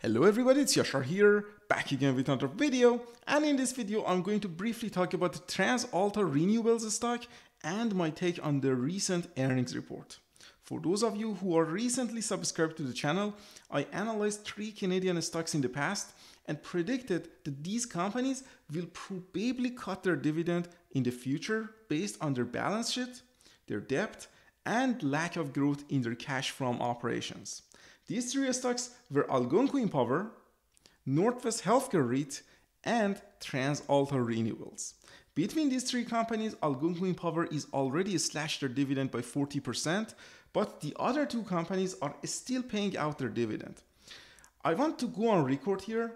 Hello everybody, it's Yashar here, back again with another video. And in this video, I'm going to briefly talk about the TransAlta Renewables stock and my take on the recent earnings report. For those of you who are recently subscribed to the channel, I analyzed three Canadian stocks in the past and predicted that these companies will probably cut their dividend in the future based on their balance sheet, their debt, and lack of growth in their cash from operations. These three stocks were Algonquin Power, Northwest Healthcare REIT, and TransAlta Renewables. Between these three companies, Algonquin Power is already slashed their dividend by 40%, but the other two companies are still paying out their dividend. I want to go on record here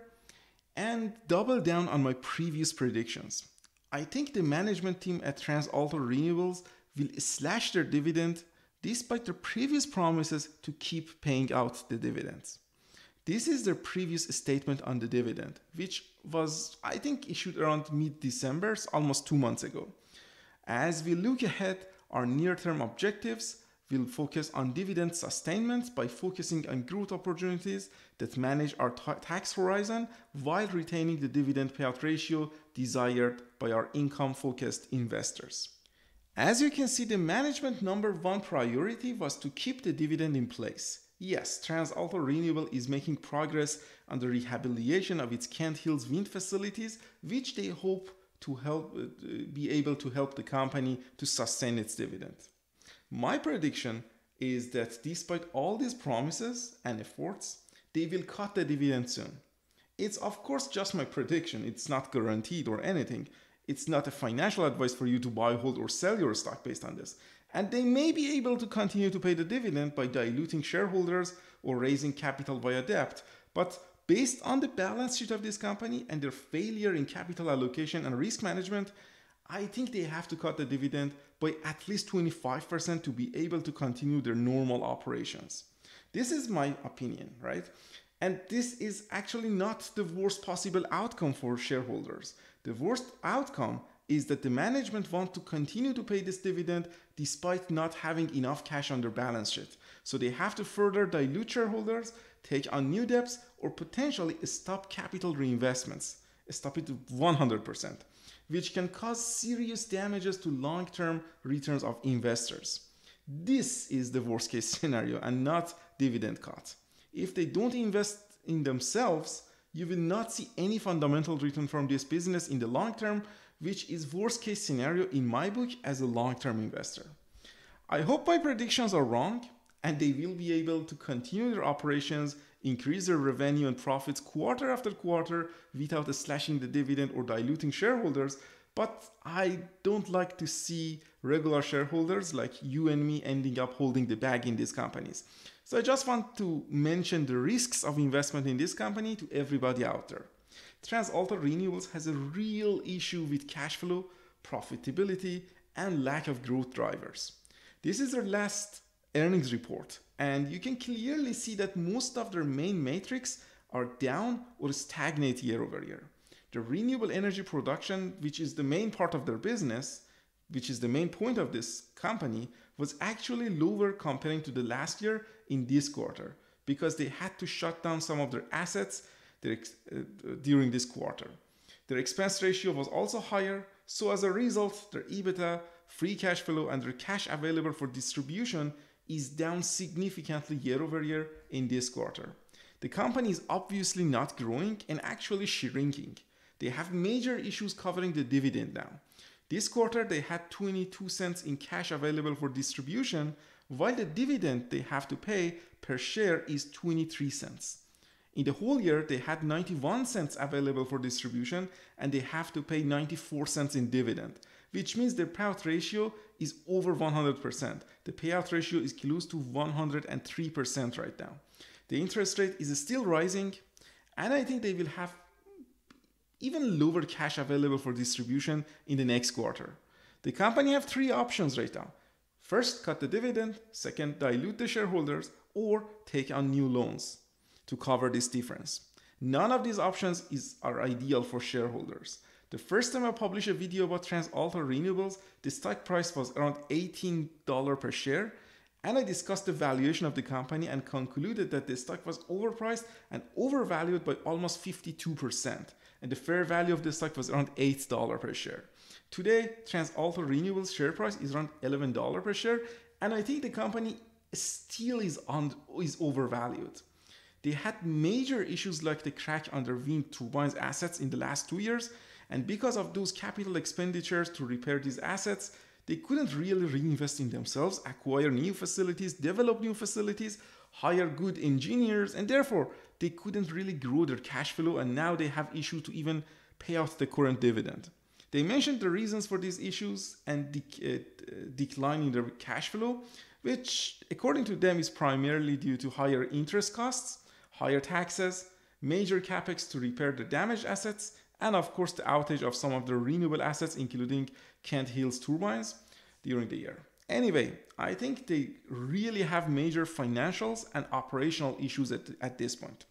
and double down on my previous predictions. I think the management team at TransAlta Renewables will slash their dividend despite their previous promises to keep paying out the dividends. This is their previous statement on the dividend, which was, I think, issued around mid December, almost two months ago. As we look ahead, our near term objectives will focus on dividend sustainment by focusing on growth opportunities that manage our tax horizon while retaining the dividend payout ratio desired by our income focused investors. As you can see, the management number one priority was to keep the dividend in place. Yes, TransAlta Renewable is making progress on the rehabilitation of its Kent Hills wind facilities, which they hope to help uh, be able to help the company to sustain its dividend. My prediction is that despite all these promises and efforts, they will cut the dividend soon. It's of course just my prediction, it's not guaranteed or anything, it's not a financial advice for you to buy, hold, or sell your stock based on this. And they may be able to continue to pay the dividend by diluting shareholders or raising capital via debt. But based on the balance sheet of this company and their failure in capital allocation and risk management, I think they have to cut the dividend by at least 25% to be able to continue their normal operations. This is my opinion, right? And this is actually not the worst possible outcome for shareholders. The worst outcome is that the management want to continue to pay this dividend despite not having enough cash on their balance sheet. So they have to further dilute shareholders, take on new debts, or potentially stop capital reinvestments, stop it to 100%, which can cause serious damages to long term returns of investors. This is the worst case scenario and not dividend cut. If they don't invest in themselves, you will not see any fundamental return from this business in the long term, which is worst case scenario in my book as a long-term investor. I hope my predictions are wrong and they will be able to continue their operations, increase their revenue and profits quarter after quarter without slashing the dividend or diluting shareholders. But I don't like to see regular shareholders like you and me ending up holding the bag in these companies. So I just want to mention the risks of investment in this company to everybody out there. TransAlta Renewables has a real issue with cash flow, profitability, and lack of growth drivers. This is their last earnings report, and you can clearly see that most of their main metrics are down or stagnate year over year. The renewable energy production, which is the main part of their business, which is the main point of this company, was actually lower comparing to the last year in this quarter because they had to shut down some of their assets uh, during this quarter. Their expense ratio was also higher, so as a result, their EBITDA, free cash flow, and their cash available for distribution is down significantly year over year in this quarter. The company is obviously not growing and actually shrinking. They have major issues covering the dividend now. This quarter, they had 22 cents in cash available for distribution, while the dividend they have to pay per share is 23 cents. In the whole year, they had 91 cents available for distribution and they have to pay 94 cents in dividend, which means their payout ratio is over 100%. The payout ratio is close to 103% right now. The interest rate is still rising, and I think they will have even lower cash available for distribution in the next quarter. The company have three options right now. First, cut the dividend. Second, dilute the shareholders or take on new loans to cover this difference. None of these options is, are ideal for shareholders. The first time I published a video about TransAlta Renewables, the stock price was around $18 per share And I discussed the valuation of the company and concluded that the stock was overpriced and overvalued by almost 52%. And the fair value of the stock was around $8 per share. Today, TransAlta Renewables share price is around $11 per share. And I think the company still is, on, is overvalued. They had major issues like the crack on their wind turbines assets in the last two years. And because of those capital expenditures to repair these assets, they couldn't really reinvest in themselves, acquire new facilities, develop new facilities, hire good engineers, and therefore they couldn't really grow their cash flow. And now they have issues to even pay out the current dividend. They mentioned the reasons for these issues and de- uh, their cash flow, which, according to them, is primarily due to higher interest costs, higher taxes, major capex to repair the damaged assets, and of course the outage of some of the renewable assets, including Kent Hills turbines during the year. Anyway, I think they really have major financials and operational issues at, at this point.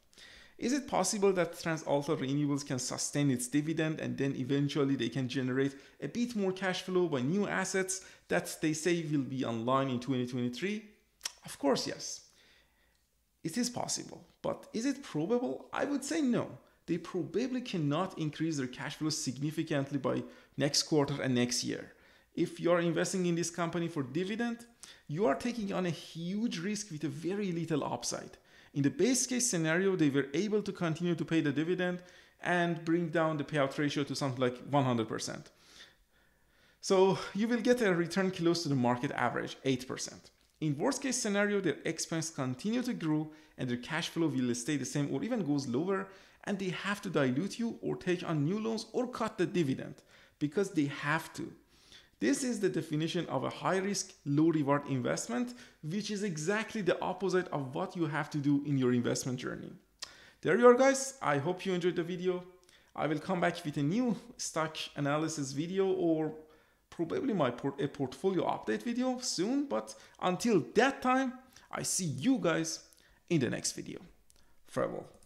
Is it possible that TransAlta Renewables can sustain its dividend and then eventually they can generate a bit more cash flow by new assets that they say will be online in 2023? Of course, yes. It is possible, but is it probable? I would say no they probably cannot increase their cash flow significantly by next quarter and next year. If you are investing in this company for dividend, you are taking on a huge risk with a very little upside. In the base case scenario, they were able to continue to pay the dividend and bring down the payout ratio to something like 100%. So you will get a return close to the market average, 8%. In worst case scenario, their expense continue to grow and their cash flow will stay the same or even goes lower and they have to dilute you or take on new loans or cut the dividend because they have to. This is the definition of a high risk, low reward investment, which is exactly the opposite of what you have to do in your investment journey. There you are, guys. I hope you enjoyed the video. I will come back with a new stock analysis video or probably my a portfolio update video soon. But until that time, I see you guys in the next video. Farewell.